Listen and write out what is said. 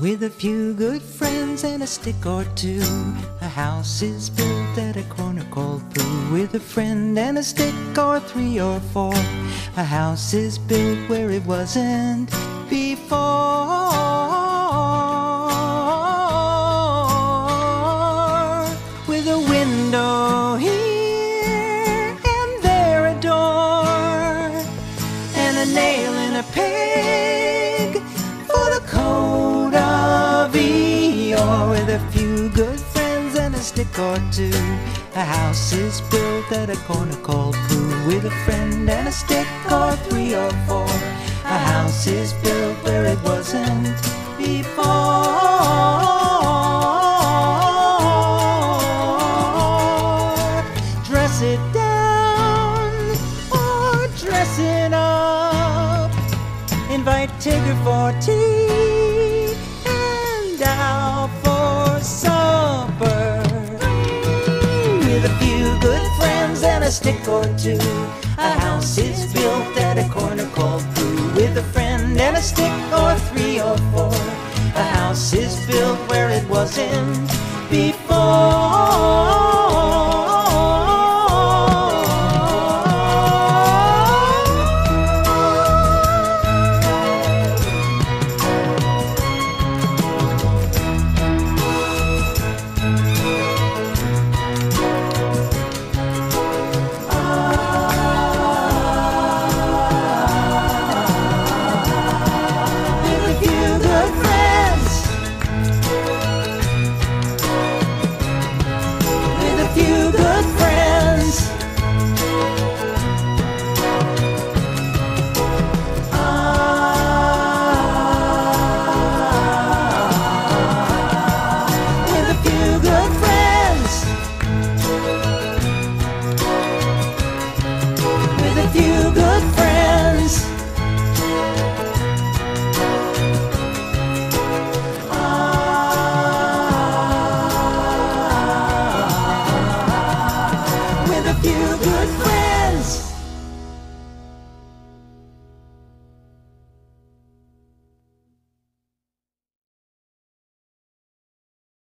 With a few good friends and a stick or two, a house is built at a corner called Pooh. With a friend and a stick or three or four, a house is built where it wasn't or two, a house is built at a corner called Pooh. With a friend and a stick or three or four, a house is built where it wasn't before. Dress it down or dress it up. Invite Tigger for tea and out for supper. Good friends and a stick or two, a house is built at a corner called Pooh. With a friend and a stick or three or four, a house is built where it wasn't before. A good.